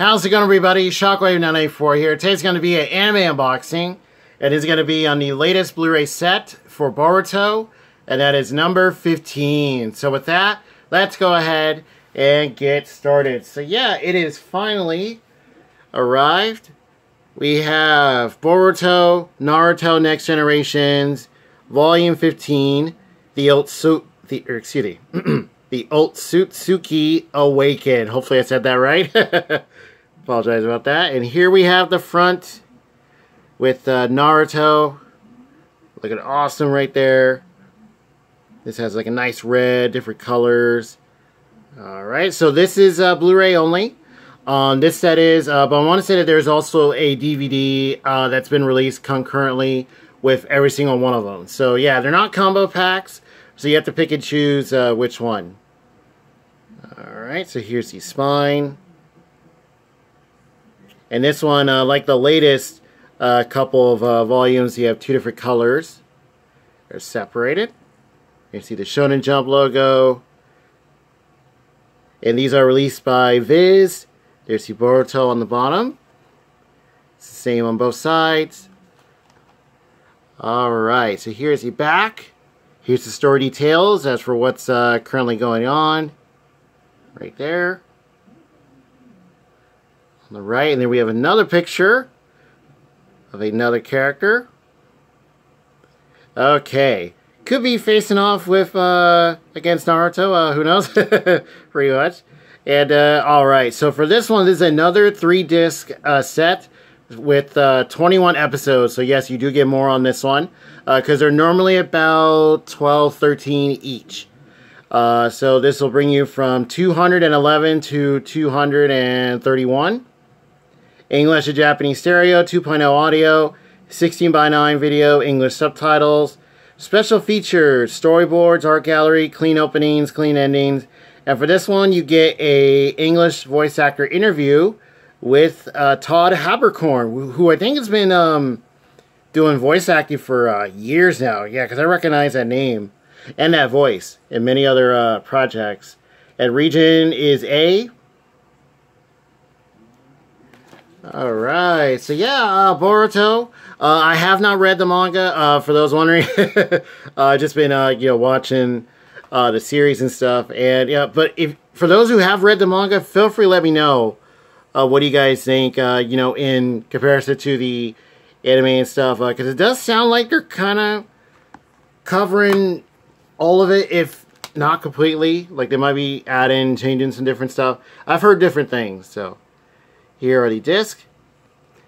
How's it going, everybody? Shockwave984 here. Today's going to be an anime unboxing. It is going to be on the latest Blu-ray set for Boruto, and that is number 15. So with that, let's go ahead and get started. So yeah, it is finally arrived. We have Boruto, Naruto Next Generations, Volume 15, the Otsu, the, or excuse me, the Otsutsuki Awaken. Hopefully I said that right. Apologize about that. And here we have the front with uh, Naruto. Looking awesome right there. This has like a nice red, different colors. Alright, so this is uh, Blu-ray only. Um, this set is, uh, but I want to say that there's also a DVD uh, that's been released concurrently with every single one of them. So yeah, they're not combo packs, so you have to pick and choose uh, which one. Alright, so here's the spine. And this one, uh, like the latest uh, couple of uh, volumes, you have two different colors. They're separated. You see the Shonen Jump logo. And these are released by Viz. There's the Boruto on the bottom. It's the same on both sides. Alright, so here's the back. Here's the story details as for what's uh, currently going on. Right there on the right. And then we have another picture of another character. Okay. Could be facing off with, uh, against Naruto, uh, who knows? Pretty much. And, uh, alright, so for this one, this is another three disc, uh, set with, uh, 21 episodes. So yes, you do get more on this one, uh, because they're normally about 12, 13 each. Uh, so this will bring you from 211 to 231. English to Japanese stereo, 2.0 audio, 16 by 9 video, English subtitles, special features, storyboards, art gallery, clean openings, clean endings. And for this one, you get a English voice actor interview with uh, Todd Haberkorn, who I think has been um, doing voice acting for uh, years now. Yeah, because I recognize that name and that voice in many other uh, projects. And region is A, all right, so yeah, uh, Boruto. Uh, I have not read the manga. Uh, for those wondering, uh, just been uh, you know watching uh, the series and stuff. And yeah, but if for those who have read the manga, feel free to let me know uh, what do you guys think. Uh, you know, in comparison to the anime and stuff, because uh, it does sound like they're kind of covering all of it, if not completely. Like they might be adding, changing some different stuff. I've heard different things, so. Here are the discs.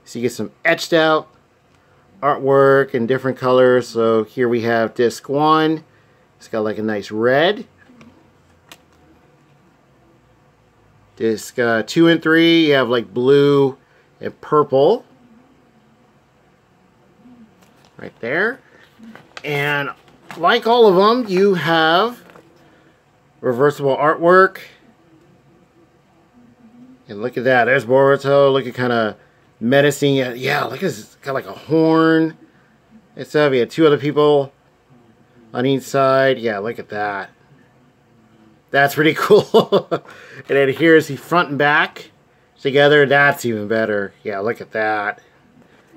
So you get some etched out artwork in different colors. So here we have disc one. It's got like a nice red. Disc uh, two and three, you have like blue and purple. Right there. And like all of them, you have reversible artwork and look at that. There's Boruto looking kind of menacing. Yeah, look at this. Got like a horn. It's We had two other people on each side. Yeah, look at that. That's pretty cool. and then here's the front and back together. That's even better. Yeah, look at that.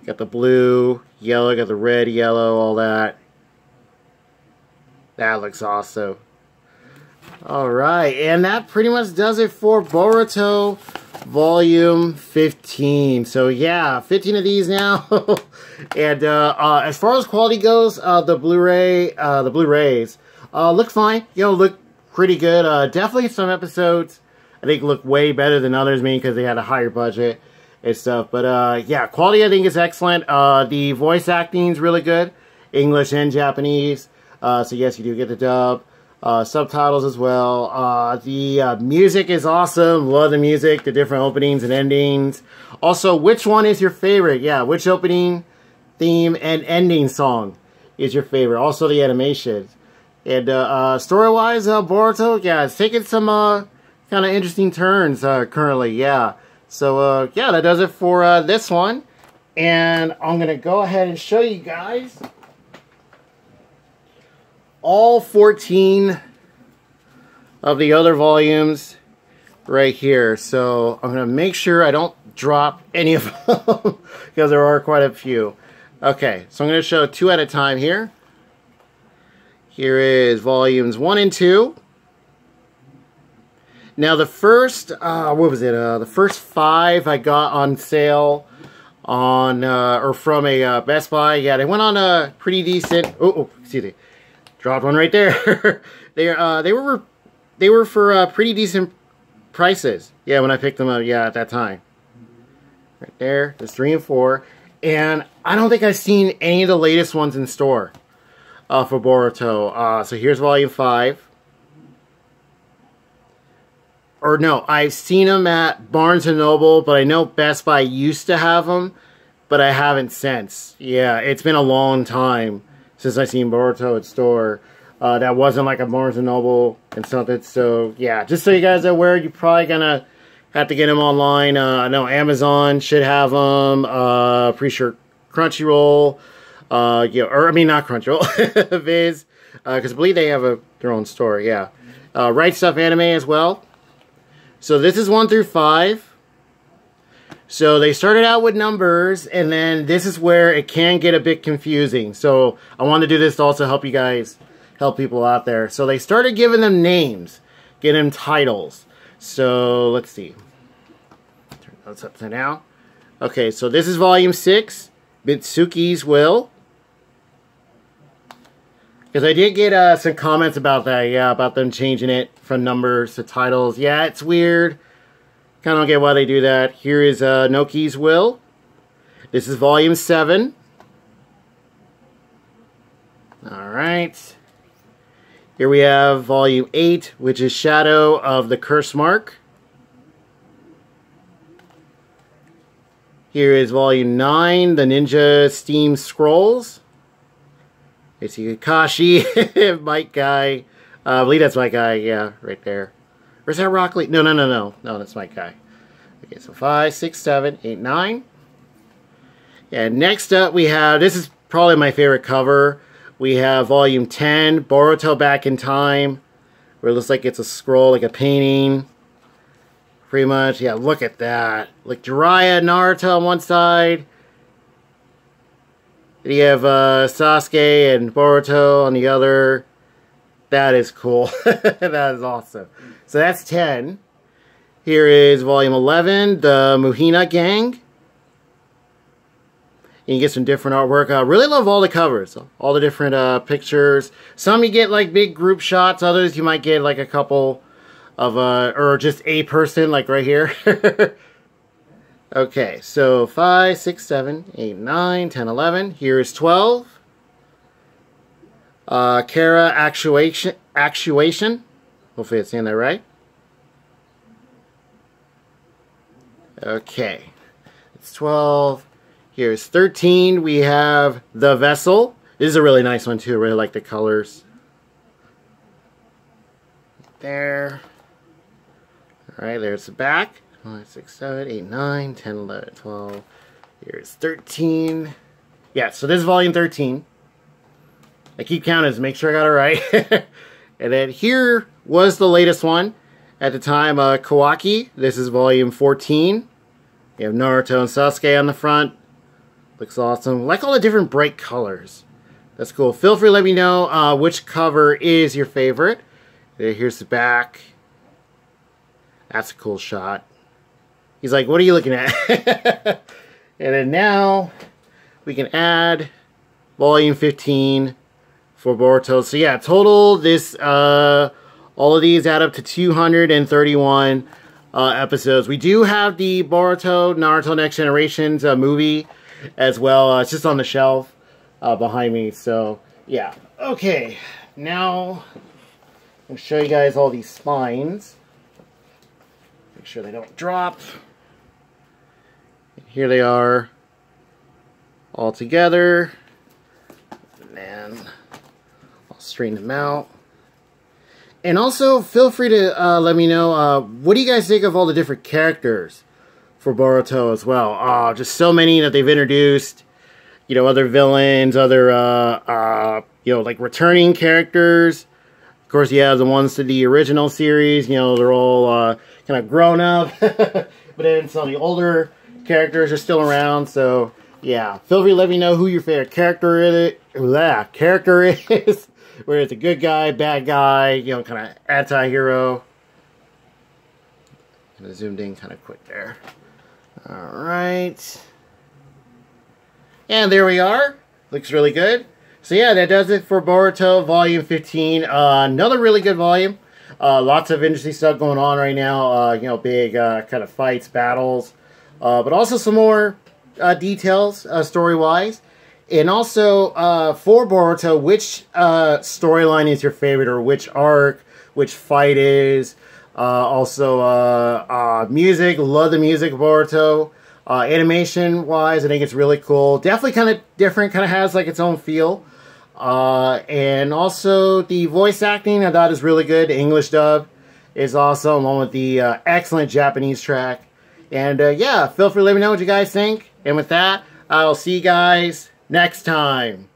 Got the blue, yellow, got the red, yellow, all that. That looks awesome. Alright, and that pretty much does it for Boruto Volume 15. So yeah, 15 of these now. and uh, uh, as far as quality goes, uh, the Blu-ray, uh, the Blu-rays uh, look fine. You know, look pretty good. Uh, definitely some episodes I think look way better than others, maybe because they had a higher budget and stuff. But uh, yeah, quality I think is excellent. Uh, the voice acting is really good, English and Japanese. Uh, so yes, you do get the dub uh, subtitles as well. Uh, the uh, music is awesome. Love the music, the different openings and endings. Also, which one is your favorite? Yeah, which opening, theme, and ending song is your favorite? Also, the animation. And uh, uh, story-wise, uh, Boruto, yeah, it's taking some kind of interesting turns currently. Yeah. So, yeah, that does it for this one. And I'm going to go ahead and show you guys all 14 of the other volumes right here. So I'm going to make sure I don't drop any of them because there are quite a few. Okay, so I'm going to show two at a time here. Here is volumes one and two. Now the first, uh, what was it? Uh, the first five I got on sale on uh, or from a uh, Best Buy. Yeah, they went on a pretty decent. Oh, oh excuse me, dropped one right there. they uh, they were they were for uh, pretty decent prices. Yeah, when I picked them up. Yeah, at that time. Right there, there's three and four, and I don't think I've seen any of the latest ones in store uh, for Boruto. Uh, so here's volume five. Or no, I've seen them at Barnes & Noble, but I know Best Buy used to have them, but I haven't since. Yeah, it's been a long time since I've seen Boruto at store. Uh, that wasn't like a Barnes & Noble and something. So, yeah, just so you guys are aware, you're probably going to have to get them online. Uh, I know Amazon should have them. Uh, pretty sure Crunchyroll, uh, yeah, or I mean not Crunchyroll, Viz, because uh, I believe they have a their own store. Yeah, uh, Right Stuf Anime as well. So this is one through five. So they started out with numbers, and then this is where it can get a bit confusing. So I want to do this to also help you guys, help people out there. So they started giving them names, getting them titles. So let's see. Turn those upside down. Okay, so this is volume six. Mitsuki's Will. Because I did get uh, some comments about that, yeah, about them changing it from numbers to titles. Yeah, it's weird. Kind of don't get why they do that. Here is uh, Noki's Will. This is volume 7. Alright. Here we have volume 8, which is Shadow of the Curse Mark. Here is volume 9, the Ninja Steam Scrolls. It's Kakashi, Might Guy. Uh, I believe that's Might Guy, yeah, right there. Or is that Rock Lee? No, no, no, no. No, that's Might Guy. Okay, so 5, 6, 7, 8, 9. And next up we have, this is probably my favorite cover. We have volume 10, Boruto Back in Time. Where it looks like it's a scroll, like a painting. Pretty much, yeah, look at that. Like Jiraiya, and Naruto on one side. And you have uh, Sasuke and Boruto on the other. That is cool. that is awesome. So that's 10. Here is volume 11, the Muhina Gang. And you get some different artwork. I really love all the covers, all the different uh, pictures. Some you get like big group shots, others you might get like a couple of uh or just a person like right here okay so 5 6 7 8 9 10 11 here is 12 uh Kara actuation actuation. Hopefully it's saying that right. Okay. It's 12 here's 13 we have the vessel. This is a really nice one too. I really like the colors. There. Alright, there's the back. 5, 6, 7, 8, 9, 10, 11, 12. Here's 13. Yeah, so this is volume 13. I keep counting to make sure I got it right. and then here was the latest one. At the time, uh, Kawaki. This is volume 14. You have Naruto and Sasuke on the front. Looks awesome. Like all the different bright colors. That's cool. Feel free to let me know uh, which cover is your favorite. Here's the back. That's a cool shot. He's like, what are you looking at? and then now we can add volume 15 for Boruto. So yeah, total this, uh, all of these add up to 231 uh, episodes. We do have the Boruto Naruto Next Generations uh, movie as well. Uh, it's just on the shelf uh, behind me. So yeah. Okay, now I'll show you guys all these spines. Make sure they don't drop. Here they are all together. And then straighten them out. And also, feel free to uh, let me know, uh, what do you guys think of all the different characters for Boruto as well? Uh, just so many that they've introduced. You know, other villains, other, uh, uh, you know, like returning characters. Of course, you have the ones to the original series. You know, they're all uh, kind of grown up. but then some of the older characters are still around. So yeah, feel free to let me know who your favorite character is. Yeah, character is. Whether it's a good guy, bad guy, you know, kind of anti-hero. Kind of zoomed in kind of quick there. All right. And there we are. Looks really good. So yeah, that does it for Boruto Volume 15. Uh, another really good volume. Uh, lots of interesting stuff going on right now. Uh, you know, big uh, kind of fights, battles, uh, but also some more uh, details story-wise. And also for Boruto, which storyline is your favorite, or which arc, which fight is? also, music. Love the music Boruto. Animation-wise, I think it's really cool. Definitely kind of different. Kind of has like its own feel. Uh, and also the voice acting I thought is really good. The English dub is awesome, along with the uh, excellent Japanese track. And uh, yeah, feel free to let me know what you guys think. And with that, I'll see you guys next time.